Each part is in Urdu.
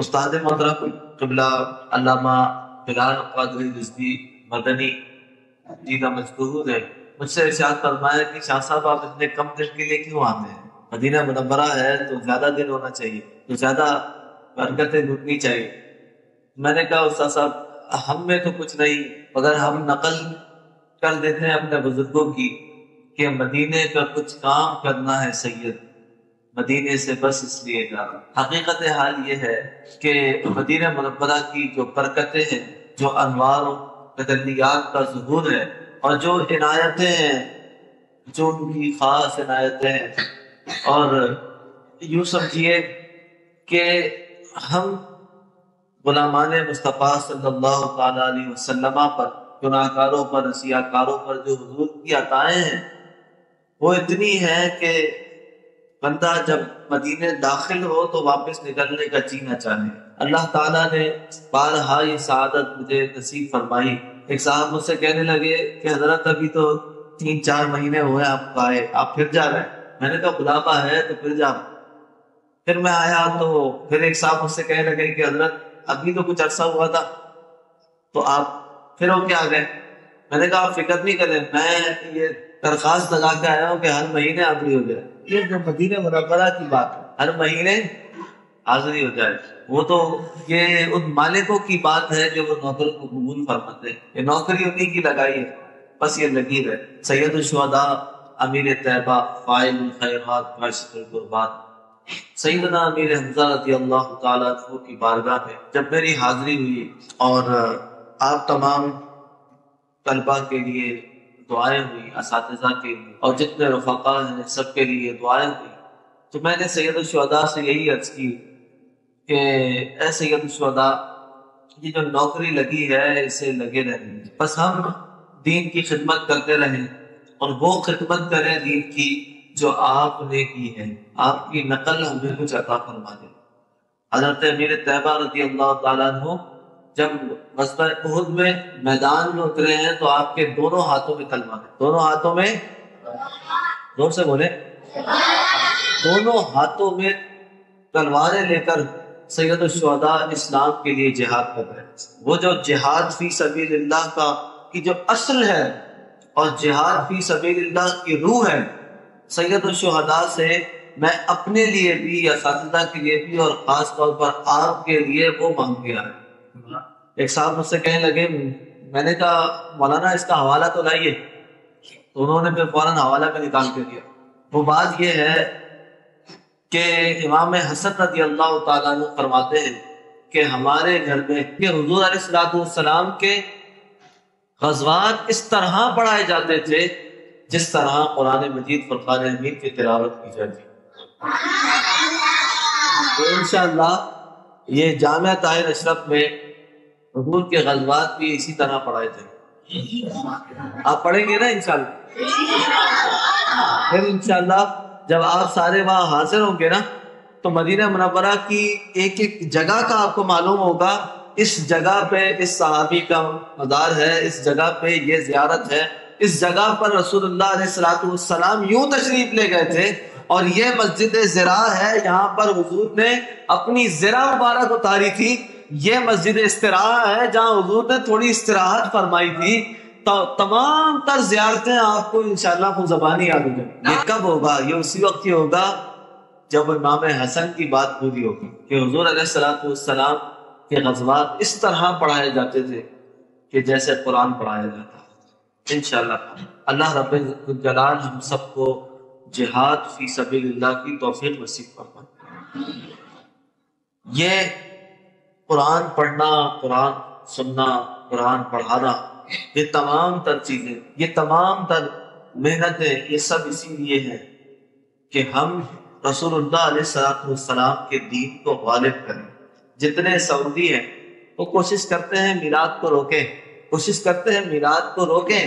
استاد محترم قبلہ علامہ بلال قادری رزقی مدنی جی کا مجبور ہے۔ مجھ سے ارشاد فرمایا کہ شاہ صاحب آپ اتنے کم دن کے لیے کیوں آتے ہیں؟ مدینہ منورہ ہے تو زیادہ دن ہونا چاہیے، تو زیادہ برکتیں لوٹنی چاہیے۔ میں نے کہا، استاد صاحب، ہم میں تو کچھ نہیں اگر ہم نقل کر دیتے ہیں اپنے بزرگوں کی کہ مدینے کا کچھ کام کرنا ہے سید۔ مدینے سے بس اس لیے کا حقیقت حال یہ ہے کہ مدینہ منورہ کی جو برکتیں ہیں، جو انوار و تجلیات کا ظہور ہے، اور جو عنایتیں ہیں، جو ان کی خاص عنایتیں ہیں۔ اور یوں سمجھیے کہ ہم غلامان مصطفیٰ صلی اللہ تعالیٰ علیہ وسلم پر گناہ کاروں پر سیاہ کاروں پر جو حضور کی عطائیں ہیں، وہ اتنی ہیں کہ بندہ جب مدینے داخل ہو تو واپس نکلنے کا جینا چاہے۔ اللہ تعالیٰ نے بارہا یہ سعادت مجھے نصیب فرمائی۔ ایک صاحب مجھ سے کہنے لگے کہ حضرت ابھی تو تین چار مہینے ہوئے آپ کو آئے، آپ پھر جا رہے ہیں۔ میں نے کہا خدا ہے تو پھر جا۔ پھر میں آیا تو پھر ایک صاحب مجھ سے کہنے لگے کہ حضرت ابھی تو کچھ عرصہ ہوا تھا۔ تو آپ پھر ہو کے آ گئے۔ میں نے کہا، آپ فکر نہیں کریں، میں یہ درخواست لگا کے آیا ہوں کہ ہر مہینے حاضری ہو جائے۔ یہ جو مدینہ مرکزہ کی بات ہے۔ ہر مہینے حاضری ہو جائے۔ وہ تو یہ ان مالکوں کی بات ہے جو وہ نوکر کو قبول فرماتے ہیں۔ یہ نوکری انہیں کی لگائی ہے۔ بس یہ لگی ہے سید الشہداء امیر طیبہ فائل الخیرات معاشت القربات۔ سیدنا امیر حمزہ رضی اللہ تعالیٰ کی بارگاہ میں جب میری حاضری ہوئی اور آپ تمام طلبہ کے لیے دعائیں ہوئی اساتذہ کے لیے، اور جتنے رفقا ہیں سب کے لیے دعائیں ہوئی تو میں نے سید الشہداء سے یہی عرض کی کہ اے سید الشہداء، یہ جو نوکری لگی ہے، اسے لگے رہیں بس ہم دین کی خدمت کرتے رہیں، اور وہ خدمت کریں دین کی جو آپ نے کی ہے۔ آپ کی نقل ہمیں کچھ عطا فرما دے۔ حضرت امیر طیبہ رضی اللہ تعالیٰ عنہ جب مسئلہ میں میدان میں اترے ہیں تو آپ کے دونوں ہاتھوں میں کلمہ ہے۔ دونوں ہاتھوں میں زور سے بولے دونوں ہاتھوں میں تلواریں لے کر سید الشہداء اسلام کے لیے جہاد کر رہے ہیں۔ وہ جو جہاد فی سبیل اللہ کا کی جو اصل ہے اور جہاد فی سبیل اللہ کی روح ہے، سید الشہداء سے میں اپنے لیے بھی، اساتذہ کے لیے بھی اور خاص طور پر آپ کے لیے وہ مانگ گیا ہے ایک صاحب مجھ سے کہنے لگے، میں نے کہا، مولانا، اس کا حوالہ تو لائیے۔ تو انہوں نے پھر فوراً حوالہ پہ نکال کے دیا۔ وہ بات یہ ہے کہ امام حسن رضی اللہ تعالیٰ عنہ فرماتے ہیں کہ ہمارے گھر میں کہ حضور علیہ السلاۃ والسلام کے غزوات اس طرح پڑھائے جاتے تھے جس طرح قرآن مجید، فرقان حمید کی تلاوت کی جاتی۔ تو انشاءاللہ یہ جامعہ طاہر اشرف میں حضور کے غزوات بھی اسی طرح پڑھائے تھے۔ آپ پڑھیں گے نا انشاءاللہ؟ پھر انشاءاللہ جب آپ سارے وہاں حاضر ہوں گے نا، تو مدینہ منورہ کی ایک ایک جگہ کا آپ کو معلوم ہوگا۔ اس جگہ پہ اس صحابی کا مدار ہے، اس جگہ پہ یہ زیارت ہے۔ اس جگہ پر رسول اللہ علیہ السلام یوں تشریف لے گئے تھے اور یہ مسجد زرا ہے یہاں پر حضور نے اپنی زرا مبارک اتاری تھی۔ یہ مسجد استراح ہے جہاں حضور نے تھوڑی استراحت فرمائی تھی۔ تمام تر زیارتیں آپ کو انشاءاللہ کو زبانی یاد ہو جائیں یہ کب ہوگا؟ یہ اسی وقت ہی ہوگا جب امام حسن کی بات پوری ہوگی۔ کہ حضور علیہ السلام والسلام کے غزوات اس طرح پڑھائے جاتے تھے کہ جیسے قرآن پڑھایا جاتا۔ انشاءاللہ۔ اللہ رب جلال ہم سب کو جہاد فی سبیل اللہ کی توفیق نصیب فرما یہ قرآن پڑھنا، قرآن سننا، قرآن پڑھانا، یہ تمام تر چیزیں، یہ تمام تر محنتیں، یہ سب اسی لیے ہیں کہ ہم رسول اللہ علیہ السلام والسلام کے دین کو غالب کریں۔ جتنے سعودی ہیں، وہ کوشش کرتے ہیں میلاد کو روکیں۔ کوشش کرتے ہیں میلاد کو روکیں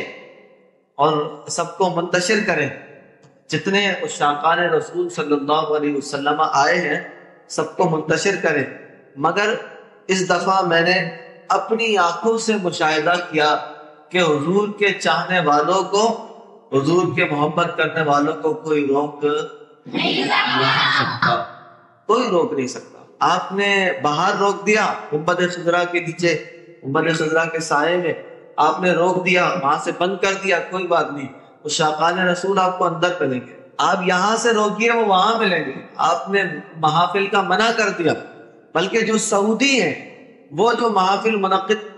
اور سب کو منتشر کریں۔ جتنے اشاقان رسول صلی اللہ علیہ وسلم آئے ہیں سب کو منتشر کریں۔ مگر اس دفعہ میں نے اپنی آنکھوں سے مشاہدہ کیا کہ حضور کے چاہنے والوں کو حضور کے محبت کرنے والوں کو کوئی روک نہیں سکتا۔ کوئی روک نہیں سکتا۔ آپ نے باہر روک دیا گنبد خزرا کے نیچے گنبد خزرا کے سائے میں۔ آپ نے روک دیا وہاں سے بند کر دیا کوئی بات نہیں۔ وہ شاقان رسول آپ کو اندر ملیں گے۔ آپ یہاں سے روکیے، وہ وہاں ملیں گے۔ آپ نے محافل کا منع کر دیا۔ بلکہ جو سعودی ہیں، وہ جو محافل منعقد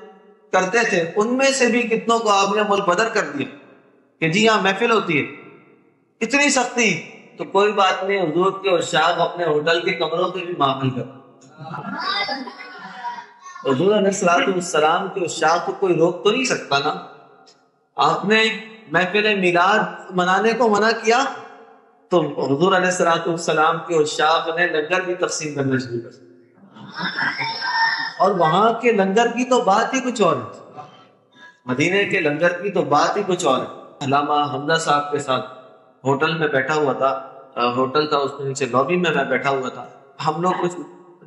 کرتے تھے، ان میں سے بھی کتنوں کو آپ نے ملک بدر کر دیا۔ کہ جی یہاں محفل ہوتی ہے۔ اتنی سختی۔ تو کوئی بات نہیں، حضور کے اور شاخ اپنے ہوٹل کے کمروں پہ بھی معامل کر۔ حضور علیہ السلام کے شاخ کو کوئی روک تو نہیں سکتا نا؟ آپ نے محفل میلاد منانے کو منع کیا تو حضور علیہ السلاۃ السلام کے شاخ نے لنگر بھی تقسیم کرنا شروع کر اور وہاں کے لنگر کی تو بات ہی کچھ اور ہے۔ مدینے کے لنگر کی تو بات ہی کچھ اور ہے۔ علامہ حمدہ صاحب کے ساتھ ہوٹل میں بیٹھا ہوا تھا۔ ہوٹل تھا، اس کے نیچے لابی میں میں بیٹھا ہوا تھا۔ ہم لوگ کچھ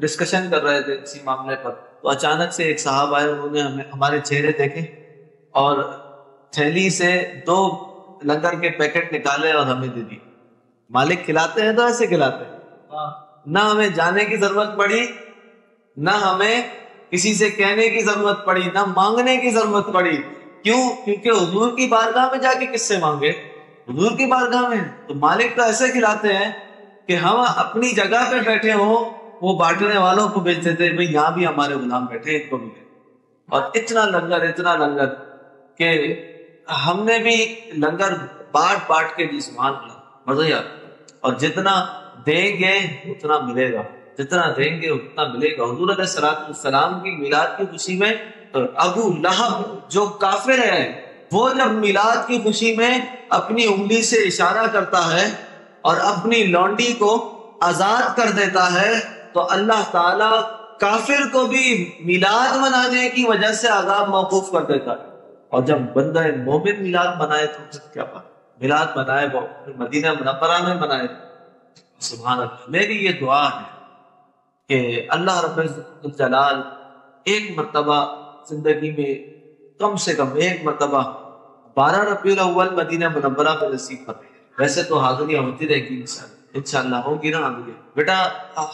ڈسکشن کر رہے تھے اسی معاملے پر۔ تو اچانک سے ایک صاحب آئے، انہوں نے ہمیں ہمارے چہرے دیکھے اور تھیلی سے دو لنگر کے پیکٹ نکالے اور ہمیں دے دی مالک کھلاتے ہیں تو ایسے کھلاتے ہیں۔ نہ ہمیں جانے کی ضرورت پڑی نہ ہمیں کسی سے کہنے کی ضرورت پڑی نہ مانگنے کی ضرورت پڑی۔ کیوں؟ کیونکہ حضور کی بارگاہ میں جا کے کس سے مانگے؟ حضور کی بارگاہ میں۔ تو مالک تو ایسے کھلاتے ہیں کہ ہم اپنی جگہ پہ بیٹھے ہوں وہ بانٹنے والوں کو بیچتے تھے بھائی یہاں بھی ہمارے غلام بیٹھے ان کو ملے اور اتنا لنگر اتنا لنگر کہ ہم نے بھی لنگر بانٹ بانٹ کے جی سبحان مزہ یار اور جتنا دیں گے اتنا ملے گا۔ جتنا دیں گے اتنا ملے گا۔ حضور علیہ السلام السلام کی میلاد کی خوشی میں ابو لہب جو کافر ہے وہ جب میلاد کی خوشی میں اپنی انگلی سے اشارہ کرتا ہے اور اپنی لونڈی کو آزاد کر دیتا ہے، تو اللہ تعالی کافر کو بھی میلاد منانے کی وجہ سے عذاب موقوف کر دیتا ہے۔ اور جب بندہ مومن میلاد منائے تو کیا بات میلاد منائے وہ مدینہ منورہ میں منائے سبحان اللہ، میری یہ دعا ہے کہ اللہ رب الجلال ایک مرتبہ زندگی میں کم سے کم ایک مرتبہ بارہ ربیع الاول مدینہ منورہ پہ نصیب پر ویسے تو حاضریاں ہوتی رہے گی ان شاء اللہ ہوگی نا حاضری بیٹا،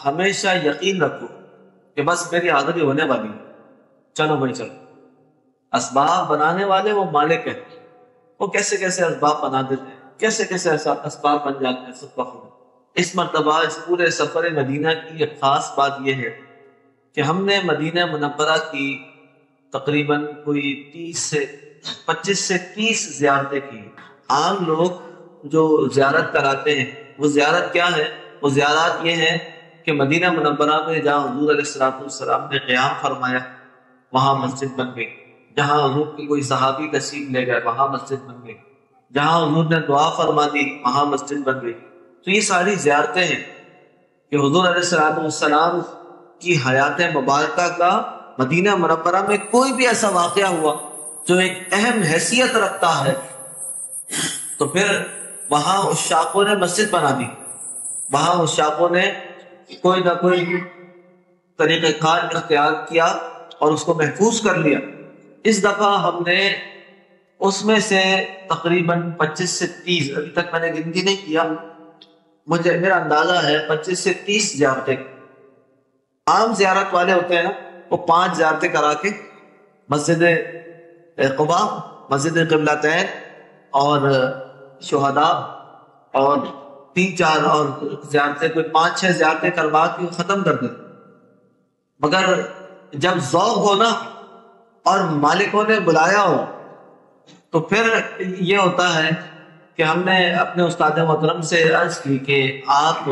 ہمیشہ یقین رکھو کہ بس میری حاضری ہونے والی ہے۔ چلو بھائی، چلو۔ اسباب بنانے والے وہ مالک ہیں۔ وہ کیسے کیسے اسباب بنا دیتے ہیں؟ کیسے کیسے اسباب بن جاتے ہیں سب اس مرتبہ اس پورے سفر مدینہ کی ایک خاص بات یہ ہے کہ ہم نے مدینہ منورہ کی تقریباً کوئی تیس سے پچیس سے تیس زیارتیں کی۔ عام لوگ جو زیارت کراتے ہیں، وہ زیارت کیا ہے؟ وہ زیارت یہ ہے کہ مدینہ منورہ میں جہاں حضور علیہ السلاۃ السلام نے قیام فرمایا، وہاں مسجد بن گئی۔ جہاں حضور کی کوئی صحابی تشریف لے گئے وہاں مسجد بن گئی۔ جہاں حضور نے دعا فرما دی وہاں مسجد بن گئی۔ تو یہ ساری زیارتیں ہیں کہ حضور علیہ السلام السلام کی حیات مبارکہ کا مدینہ مربرہ میں کوئی بھی ایسا واقعہ ہوا جو ایک اہم حیثیت رکھتا ہے۔ تو پھر وہاں اس شاخوں نے مسجد بنا دی۔ وہاں اس شاخوں نے کوئی نہ کوئی طریقہ کار اختیار کیا اور اس کو محفوظ کر لیا۔ اس دفعہ ہم نے اس میں سے تقریباً پچیس سے تیس، ابھی تک میں نے گنتی نہیں کیا۔ مجھے، میرا اندازہ ہے پچیس سے تیس زیارتیں۔ عام زیارت والے ہوتے ہیں نا، وہ پانچ زیارتیں کرا کے مسجد قبا، مسجد قبلہ تین اور شہدا اور تین، چار اور زیارتیں، کوئی پانچ، چھ زیارتیں کروا کے ختم کر دیں۔ مگر جب ذوق ہو نا اور مالکوں نے بلایا ہو تو پھر یہ ہوتا ہے کہ ہم نے اپنے استاد محترم سے عرض کی کہ آپ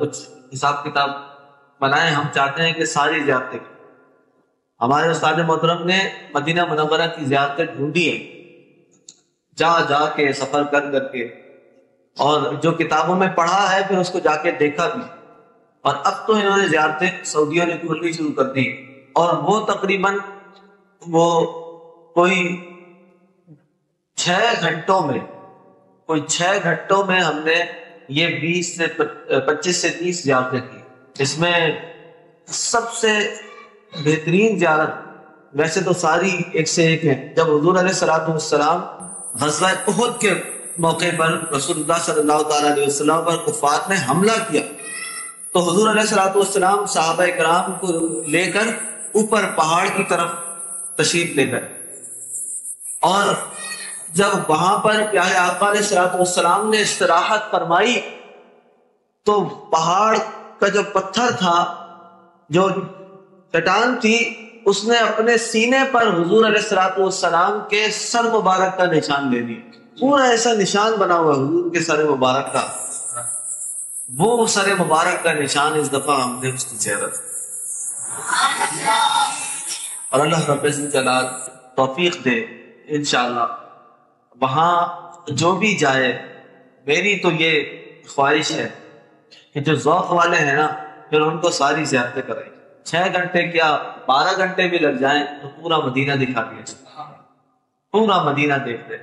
کچھ حساب کتاب بنائے ہم چاہتے ہیں کہ ساری زیارتیں ہمارے استاد محترم نے مدینہ منورہ کی زیارتیں ڈھونڈی ہیں۔ جا جا کے سفر کر کر کے۔ اور جو کتابوں میں پڑھا ہے، پھر اس کو جا کے دیکھا بھی۔ اور اب تو انہوں نے زیارتیں سعودیوں نے کھولنی شروع کر دی۔ اور وہ تقریباً وہ کوئی چھ گھنٹوں میں، کوئی چھ گھنٹوں میں ہم نے یہ بیس سے پچیس سے تیس زیارتیں کی۔ اس میں سب سے بہترین زیارت، ویسے تو ساری ایک سے ایک ہے جب حضور علیہ سلاۃ والسلام غزوہ احد کے موقع پر رسول اللہ صلی اللہ تعالی علیہ وسلم پر کفات نے حملہ کیا، تو حضور علیہ السلاۃ والسلام صحابہ کرام کو لے کر اوپر پہاڑ کی طرف تشریف لے کر۔ اور جب وہاں پر پیارے آقا علیہ السلاۃ والسلام نے استراحت فرمائی، تو پہاڑ کا جو پتھر تھا، جو چٹان تھی، اس نے اپنے سینے پر حضور علیہ السلاۃ والسلام کے سر مبارک کا نشان لے لی پورا ایسا نشان بنا ہوا حضور کے سر مبارک کا۔ وہ سر مبارک کا نشان اس دفعہ ہم نے اس کی زیارت۔ اور اللہ رب جلال توفیق دے، انشاءاللہ۔ وہاں جو بھی جائے، میری تو یہ خواہش ہے کہ جو ذوق والے ہیں نا، پھر ان کو ساری زیارتیں کرائیں۔ چھ گھنٹے کیا بارہ گھنٹے بھی لگ جائیں تو پورا مدینہ دکھا دیا پورا مدینہ دیکھ دے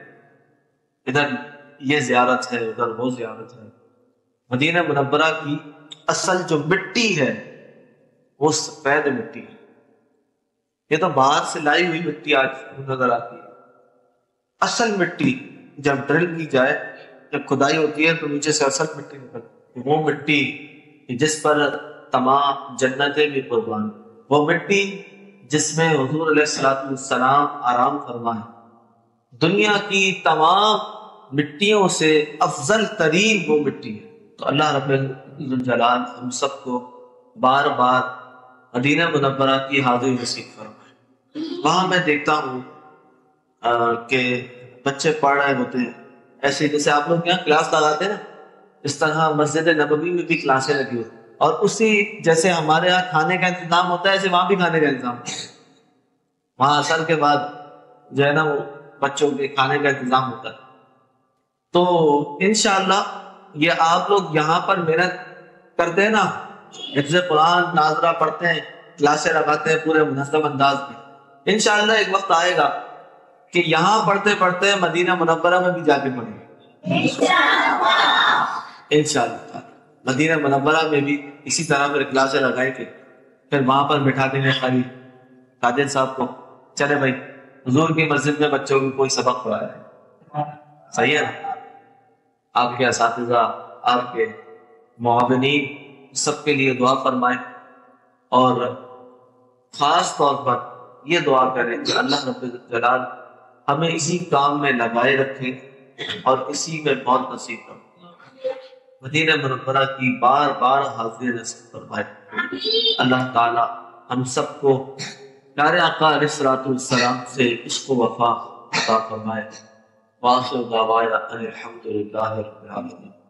ادھر یہ زیارت ہے، ادھر وہ زیارت ہے۔ مدینہ منورہ کی اصل جو مٹی ہے، وہ سفید مٹی ہے۔ یہ تو باہر سے لائی ہوئی مٹی آج نظر آتی ہے۔ اصل مٹی جب ڈرل کی جائے، جب کھدائی ہوتی ہے تو نیچے سے اصل مٹی نکلتی وہ مٹی جس پر تمام جنتیں بھی قربان وہ مٹی جس میں حضور علیہ السلاۃ السلام آرام فرمائے۔ دنیا کی تمام مٹیوں سے افضل ترین وہ مٹی ہے۔ تو اللہ رب الجلال ہم سب کو بار بار مدینہ منورہ کی حاضری نصیب فرمائے۔ وہاں میں دیکھتا ہوں کہ بچے پڑھ رہے ہوتے ہیں۔ ایسے جیسے آپ لوگ یہاں کلاس لگاتے ہیں نا، اس طرح مسجد نبوی میں بھی کلاسیں لگی ہوتی اور اسی جیسے ہمارے یہاں کھانے کا انتظام ہوتا ہے، ایسے وہاں بھی کھانے کا انتظام ہوتا ہے۔ وہاں اثر کے بعد جو ہے نا، وہ بچوں کے کھانے کا انتظام ہوتا ہے۔ تو انشاءاللہ یہ آپ لوگ یہاں پر محنت کرتے ہیں نا۔ حفظ قرآن ناظرہ پڑھتے ہیں، کلاسیں لگاتے ہیں پورے منظم انداز میں۔ انشاءاللہ ایک وقت آئے گا کہ یہاں پڑھتے پڑھتے مدینہ منورہ میں بھی جا کے پڑھیں گے۔ انشاءاللہ۔ مدینہ منورہ میں بھی اسی طرح میرے کلاسیں لگائے گے پھر وہاں پر بٹھا دیں گے خالی قادر صاحب کو۔ چلے بھائی، حضور کی مسجد میں بچوں کو کوئی سبق پڑھا ہے صحیح ہے نا؟ آپ کے اساتذہ، آپ کے معاونین، سب کے لیے دعا فرمائے۔ اور خاص طور پر یہ دعا کریں کہ اللہ رب جلال ہمیں اسی کام میں لگائے رکھے اور اسی میں بہت نصیب کرو مدینہ منورہ کی بار بار حاضر نصیب فرمائے۔ اللہ تعالی ہم سب کو پیارے آقا علیہ السلاۃ السلام سے عشق و وفا عطا فرمائے۔ واصل دعوایا الحمد للہ رب العالمین۔